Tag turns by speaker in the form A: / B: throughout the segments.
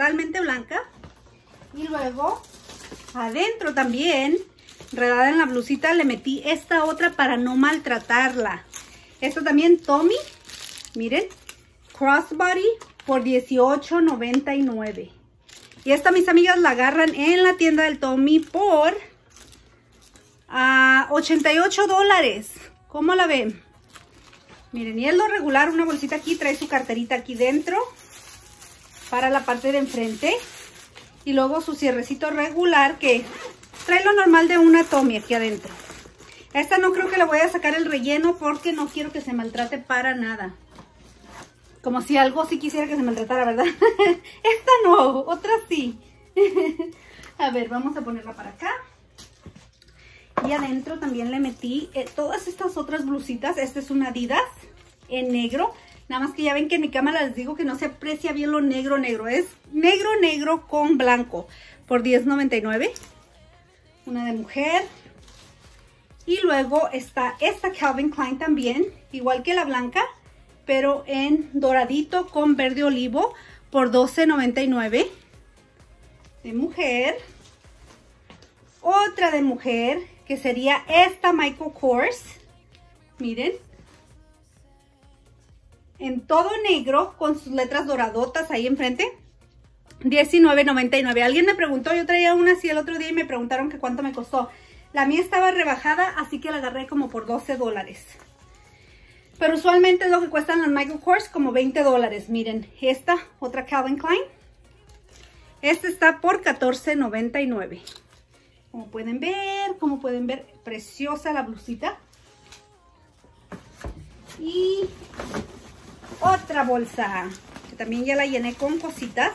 A: totalmente blanca. Y luego, adentro también, redada en la blusita, le metí esta otra para no maltratarla. Esto también Tommy, miren, crossbody por $18.99. Y esta mis amigas la agarran en la tienda del Tommy por a 88 dólares. ¿Cómo la ven? Miren, y es lo regular, una bolsita aquí, trae su carterita aquí dentro para la parte de enfrente. Y luego su cierrecito regular que trae lo normal de una Tommy aquí adentro. esta no creo que le voy a sacar el relleno porque no quiero que se maltrate para nada. Como si algo sí quisiera que se maltratara, ¿verdad? esta no, otra sí. a ver, vamos a ponerla para acá. Y adentro también le metí eh, todas estas otras blusitas. Esta es una Adidas en negro. Nada más que ya ven que en mi cámara les digo que no se aprecia bien lo negro negro. Es negro negro con blanco por $10.99. Una de mujer. Y luego está esta Calvin Klein también, igual que la blanca, pero en doradito con verde olivo por $12.99. De mujer. Otra de mujer que sería esta Michael Kors. Miren. En todo negro con sus letras doradotas ahí enfrente. $19.99. Alguien me preguntó, yo traía una así el otro día y me preguntaron que cuánto me costó. La mía estaba rebajada, así que la agarré como por 12 dólares. Pero usualmente es lo que cuestan las Michael Kors, como 20 dólares. Miren, esta, otra Calvin Klein. Esta está por $14.99. Como pueden ver, como pueden ver, preciosa la blusita. Y otra bolsa, que también ya la llené con cositas.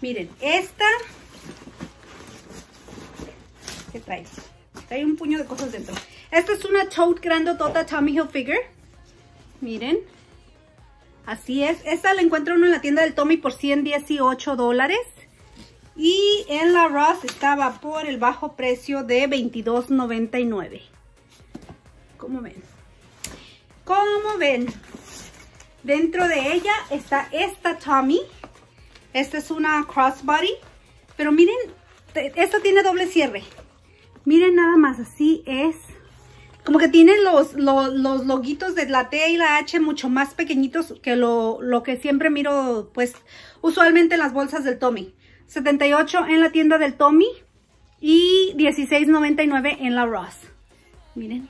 A: Miren, esta, ¿qué trae? Trae un puño de cosas dentro. Esta es una tote grandotota Tommy Hilfiger. Miren. Así es. Esta la encuentro uno en la tienda del Tommy por 118 dólares. Y en la Ross estaba por el bajo precio de $22.99. ¿Cómo ven? ¿Cómo ven? Dentro de ella está esta Tommy. Esta es una crossbody. Pero miren, esta tiene doble cierre. Miren nada más, así es. Como que tiene los, los, los, loguitos de la T y la H mucho más pequeñitos que lo, lo que siempre miro, pues, usualmente en las bolsas del Tommy. 78 en la tienda del Tommy y 16.99 en la Ross. Miren.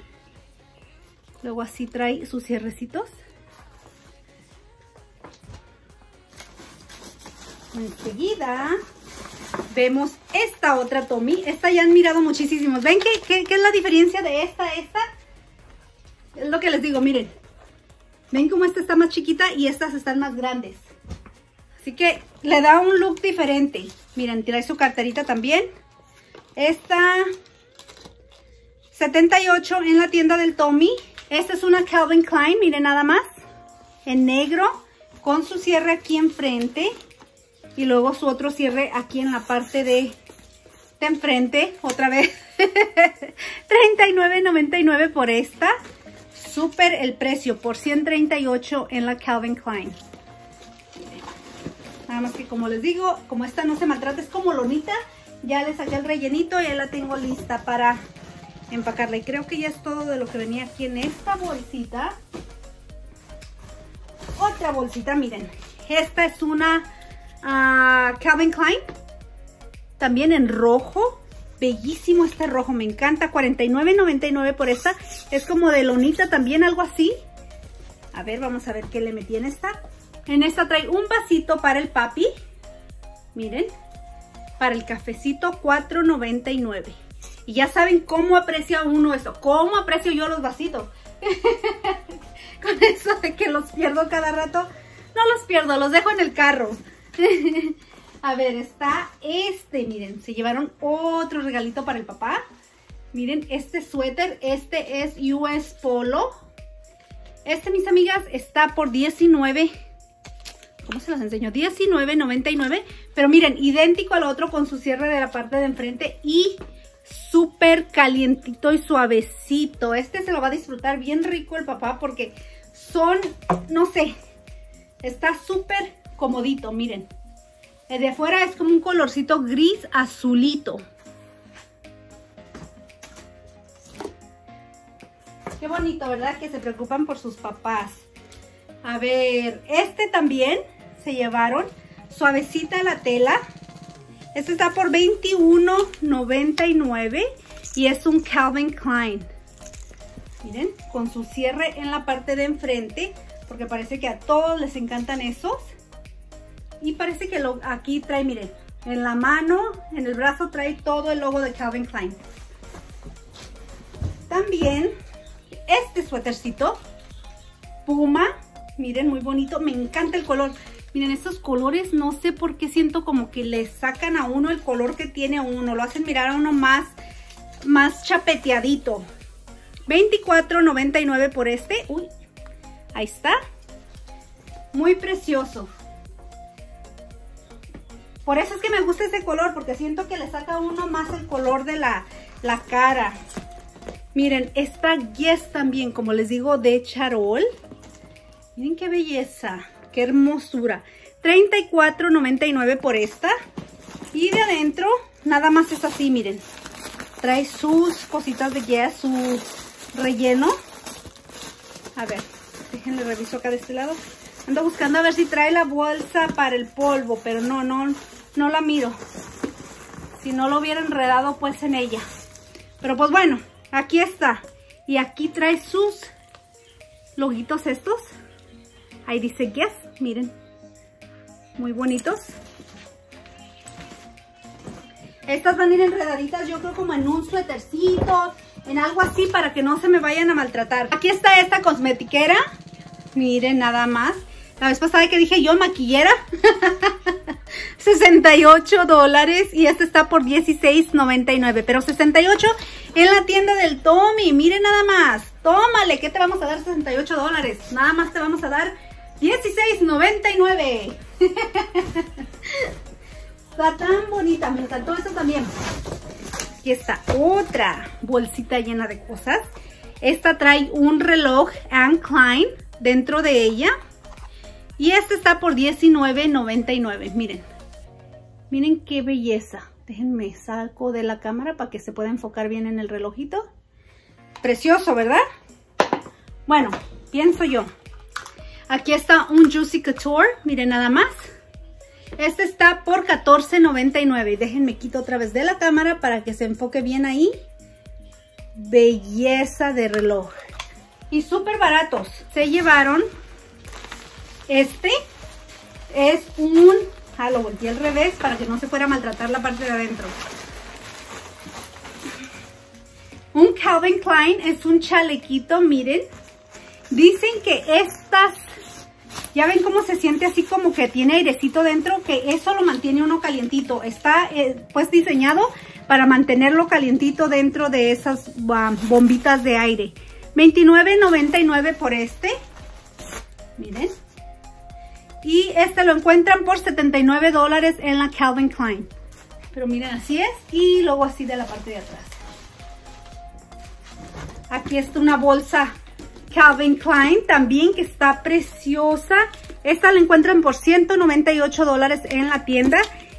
A: Luego así trae sus cierrecitos. Enseguida vemos esta otra Tommy. Esta ya han mirado muchísimos. ¿Ven qué, qué, es la diferencia de esta a esta? Es lo que les digo, miren. ¿Ven cómo esta está más chiquita y estas están más grandes? Así que le da un look diferente. Miren, trae su carterita también. Esta 78 en la tienda del Tommy. Esta es una Calvin Klein, miren nada más. En negro, con su cierre aquí enfrente. Y luego su otro cierre aquí en la parte de, de enfrente. Otra vez. $39.99 por esta. Súper el precio, por 138 en la Calvin Klein. Nada más que como les digo, como esta no se maltrata, es como lonita. Ya le saqué el rellenito y ya la tengo lista para empacarla. Y creo que ya es todo de lo que venía aquí en esta bolsita. Otra bolsita, miren. Esta es una uh, Calvin Klein. También en rojo. Bellísimo este rojo, me encanta. $49.99 por esta. Es como de lonita también, algo así. A ver, vamos a ver qué le metí en esta. En esta trae un vasito para el papi. Miren. Para el cafecito $4.99. Y ya saben cómo aprecia uno eso. Cómo aprecio yo los vasitos. Con eso de que los pierdo cada rato. No los pierdo, los dejo en el carro. A ver, está este, miren, se llevaron otro regalito para el papá. Miren, este suéter, este es US Polo. Este, mis amigas, está por 19 ¿cómo se las enseño? 19.99, pero miren, idéntico al otro con su cierre de la parte de enfrente y súper calientito y suavecito. Este se lo va a disfrutar bien rico el papá porque son, no sé, Está súper comodito, miren. El de afuera es como un colorcito gris azulito. Qué bonito, ¿verdad? Que se preocupan por sus papás. A ver, este también se llevaron. Suavecita la tela. Este está por $21.99 y es un Calvin Klein. Miren, con su cierre en la parte de enfrente, porque parece que a todos les encantan esos. Y parece que lo, aquí trae, miren, en la mano, en el brazo trae todo el logo de Calvin Klein. También este suétercito, Puma, miren, muy bonito, me encanta el color. Miren, estos colores, no sé por qué siento como que le sacan a uno el color que tiene uno, lo hacen mirar a uno más, más chapeteadito. $24.99 por este, uy, ahí está, muy precioso. Por eso es que me gusta este color, porque siento que le saca uno más el color de la, la cara. Miren, esta Guess también, como les digo, de charol. Miren qué belleza, qué hermosura. $34.99 por esta. Y de adentro, nada más es así, miren. Trae sus cositas de Guess, su relleno. A ver, déjenle reviso acá de este lado. Ando buscando a ver si trae la bolsa para el polvo, pero no, no, no la miro. Si no lo hubiera enredado pues en ella. Pero pues bueno, Aquí está. Y aquí trae sus loguitos estos. Ahí dice Guess, miren. Muy bonitos. Estas van a ir enredaditas, yo creo como en un suétercito, en algo así para que no se me vayan a maltratar. Aquí está esta cosmetiquera. Miren nada más. La vez pasada que dije yo maquillera. 68 dólares y este está por 16.99. Pero 68 en la tienda del Tommy. Miren nada más. Tómale, ¿qué te vamos a dar 68 dólares? Nada más te vamos a dar 16.99. está tan bonita. Me encantó esto también. Aquí está otra bolsita llena de cosas. Esta trae un reloj Anne Klein dentro de ella. Y este está por $19.99. Miren. Miren qué belleza. Déjenme saco de la cámara para que se pueda enfocar bien en el relojito. Precioso, ¿verdad? Bueno, pienso yo. Aquí está un Juicy Couture. Miren nada más. Este está por $14.99. Déjenme quito otra vez de la cámara para que se enfoque bien ahí. Belleza de reloj. Y súper baratos. Se llevaron este es un... Lo volteé al revés para que no se fuera a maltratar la parte de adentro. Un Calvin Klein es un chalequito, miren. Dicen que estas... Ya ven cómo se siente así como que tiene airecito dentro, que eso lo mantiene uno calientito. Está eh, pues diseñado para mantenerlo calientito dentro de esas bombitas de aire. $29.99 por este. Miren. Y este lo encuentran por 79 dólares en la Calvin Klein. Pero miren, así es. Y luego así de la parte de atrás. Aquí está una bolsa Calvin Klein también que está preciosa. Esta la encuentran por 198 dólares en la tienda.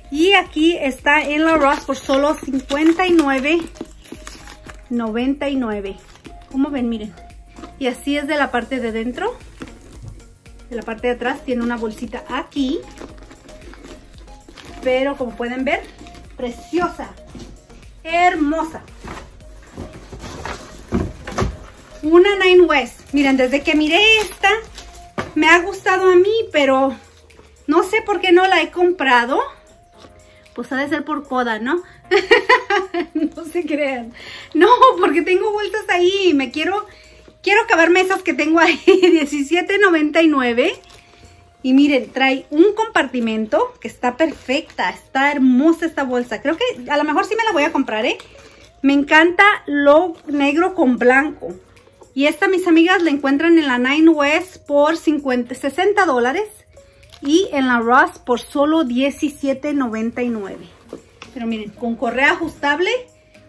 A: Y aquí está en la Ross por solo 59.99. ¿Cómo ven? Miren. Y así es de la parte de dentro de la parte de atrás tiene una bolsita aquí. Pero como pueden ver, preciosa, hermosa. Una Nine West. Miren, desde que miré esta, me ha gustado a mí, pero no sé por qué no la he comprado. Pues ha de ser por coda, ¿no? no se crean. No, porque tengo bolsas ahí. Me quiero Quiero acabarme esas que tengo ahí, $17.99. Y miren, trae un compartimento que está perfecta, está hermosa esta bolsa. Creo que a lo mejor sí me la voy a comprar, ¿eh? Me encanta lo negro con blanco. Y esta, mis amigas, la encuentran en la Nine West por 50, 60 dólares. Y en la Ross por solo $17.99. Pero miren, con correa ajustable.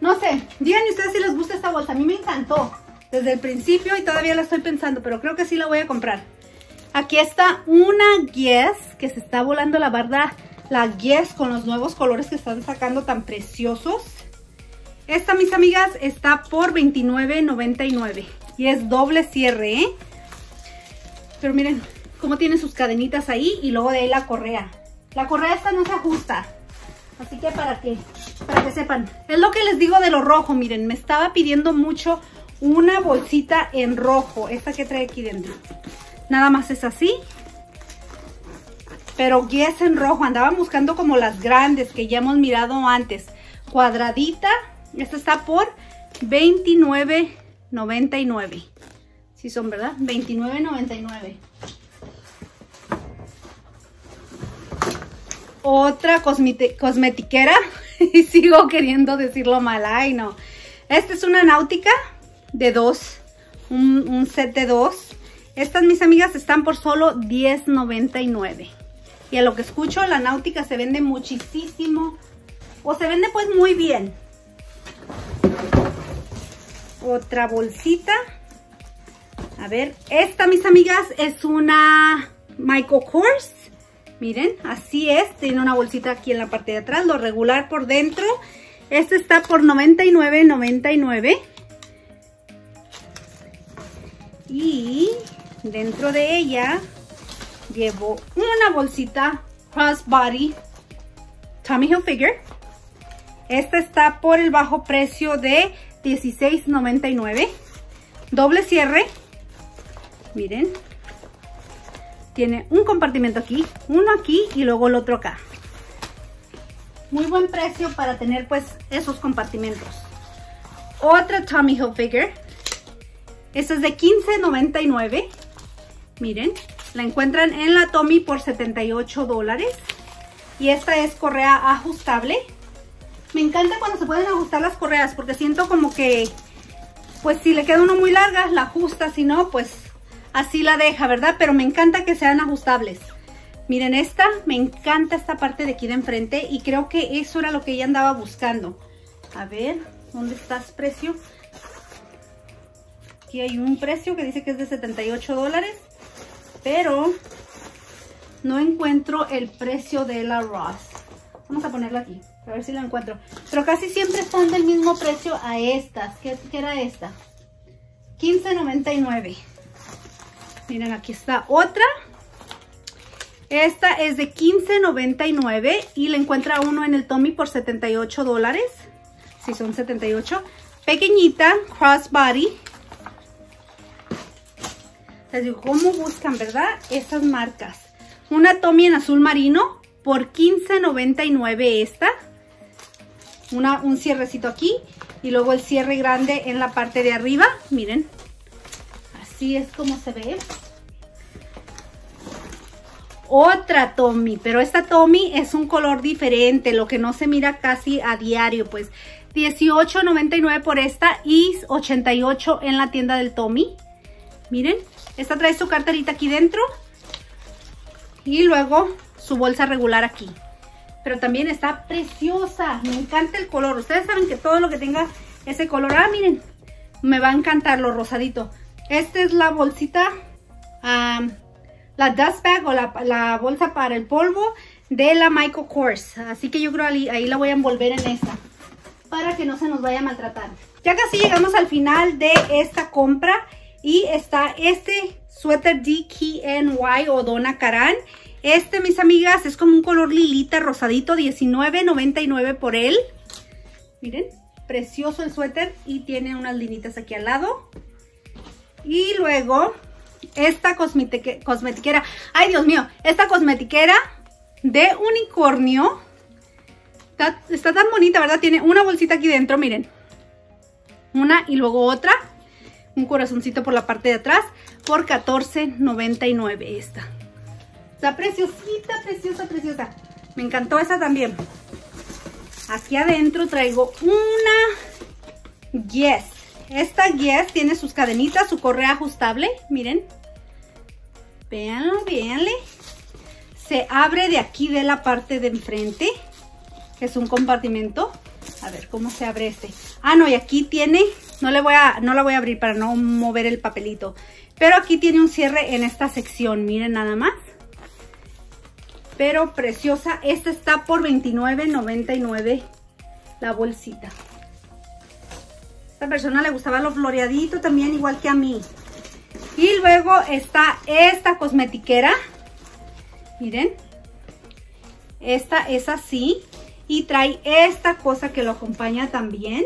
A: No sé, díganme ustedes si les gusta esta bolsa. A mí me encantó desde el principio y todavía la estoy pensando, pero creo que sí la voy a comprar. Aquí está una Guess que se está volando la barda. La Guess con los nuevos colores que están sacando tan preciosos. Esta, mis amigas, está por $29.99. Y es doble cierre, ¿eh? Pero miren cómo tiene sus cadenitas ahí y luego de ahí la correa. La correa esta no se ajusta. Así que para que, para que sepan. Es lo que les digo de lo rojo. Miren, me estaba pidiendo mucho una bolsita en rojo. Esta que trae aquí dentro. Nada más es así. Pero es en rojo. Andaban buscando como las grandes que ya hemos mirado antes. Cuadradita. Esta está por $29.99. Sí son, ¿verdad? $29.99. Otra cosmetiquera. y sigo queriendo decirlo mal. Ay, no. Esta es una náutica de dos. Un, un set de dos. Estas, mis amigas, están por solo $10.99. Y a lo que escucho, la náutica se vende muchísimo. O se vende pues muy bien. Otra bolsita. A ver, esta, mis amigas, es una Michael Kors. Miren, así es. Tiene una bolsita aquí en la parte de atrás. Lo regular por dentro. Este está por $99.99. Y dentro de ella llevo una bolsita crossbody Tommy Hilfiger. Esta está por el bajo precio de $16.99. Doble cierre. Miren. Tiene un compartimento aquí, uno aquí y luego el otro acá. Muy buen precio para tener pues esos compartimentos. Otra Tommy Hilfiger. Esta es de $15.99. Miren, la encuentran en la Tommy por 78 dólares. Y esta es correa ajustable. Me encanta cuando se pueden ajustar las correas porque siento como que, pues si le queda uno muy larga, la ajusta. Si no, pues así la deja, ¿verdad? Pero me encanta que sean ajustables. Miren esta, me encanta esta parte de aquí de enfrente y creo que eso era lo que ella andaba buscando. A ver, ¿dónde está el precio? Aquí hay un precio que dice que es de 78 dólares pero no encuentro el precio de la Ross. Vamos a ponerla aquí, a ver si la encuentro. Pero casi siempre están del mismo precio a estas. ¿Qué, era esta? $15.99. Miren, aquí está otra. Esta es de $15.99 y la encuentra uno en el Tommy por 78 dólares. Si son 78. Pequeñita, crossbody. Les digo, ¿cómo buscan, verdad? Estas marcas. Una Tommy en azul marino por $15.99 esta. Un cierrecito aquí y luego el cierre grande en la parte de arriba. Miren, así es como se ve. Otra Tommy, pero esta Tommy es un color diferente, lo que no se mira casi a diario, pues $18.99 por esta y $88 en la tienda del Tommy. Miren, esta trae su carterita aquí dentro. Y luego su bolsa regular aquí. Pero también está preciosa. Me encanta el color. Ustedes saben que todo lo que tenga ese color. Ah, miren. Me va a encantar lo rosadito. Esta es la bolsita. la dust bag o la, bolsa para el polvo de la Michael Kors. Así que yo creo ahí, ahí la voy a envolver en esta. Para que no se nos vaya a maltratar. Ya casi llegamos al final de esta compra. Y está este suéter DKNY o Donna Karan. Este, mis amigas, es como un color lilita rosadito, $19.99 por él. Miren, precioso el suéter y tiene unas linitas aquí al lado. Y luego, esta cosmetiquera, ay Dios mío, esta cosmetiquera de unicornio. Está, está tan bonita, ¿verdad? Tiene una bolsita aquí dentro, miren. Una y luego otra un corazoncito por la parte de atrás por $14.99 esta. Está preciosita, preciosa, preciosa. Me encantó esa también. Aquí adentro traigo una Yes. Esta Yes tiene sus cadenitas, su correa ajustable. Miren. Véanlo, véanle. Se abre de aquí de la parte de enfrente, es un compartimento. A ver cómo se abre este. Ah, no, y aquí tiene no, le voy a, no la voy a abrir para no mover el papelito. Pero aquí tiene un cierre en esta sección, miren nada más. Pero preciosa, esta está por $29.99 la bolsita. A esta persona le gustaba lo floreadito también, igual que a mí. Y luego está esta cosmetiquera. Miren. Esta es así. Y trae esta cosa que lo acompaña también.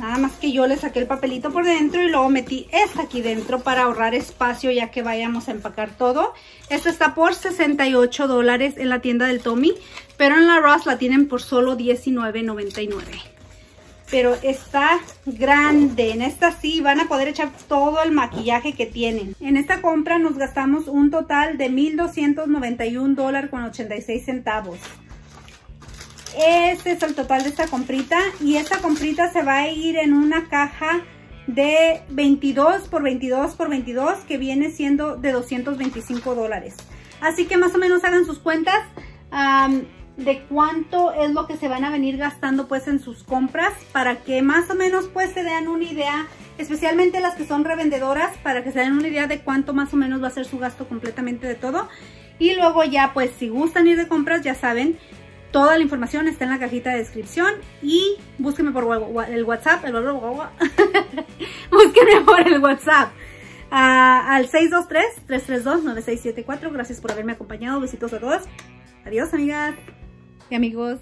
A: Nada más que yo le saqué el papelito por dentro y luego metí esta aquí dentro para ahorrar espacio ya que vayamos a empacar todo. Esta está por 68 dólares en la tienda del Tommy, pero en la Ross la tienen por solo $19.99. Pero está grande. En esta sí van a poder echar todo el maquillaje que tienen. En esta compra nos gastamos un total de $1,291 dólares con 86 centavos. Este es el total de esta comprita y esta comprita se va a ir en una caja de 22 por 22 por 22 que viene siendo de 225 dólares. Así que más o menos hagan sus cuentas de cuánto es lo que se van a venir gastando pues en sus compras para que más o menos pues se den una idea, especialmente las que son revendedoras, para que se den una idea de cuánto más o menos va a ser su gasto completamente de todo. Y luego ya pues si gustan ir de compras ya saben Toda la información está en la cajita de descripción y búsquenme por el WhatsApp, el búsquenme por el WhatsApp al 623-332-9674. Gracias por haberme acompañado. Besitos a todos. Adiós, amigas y amigos.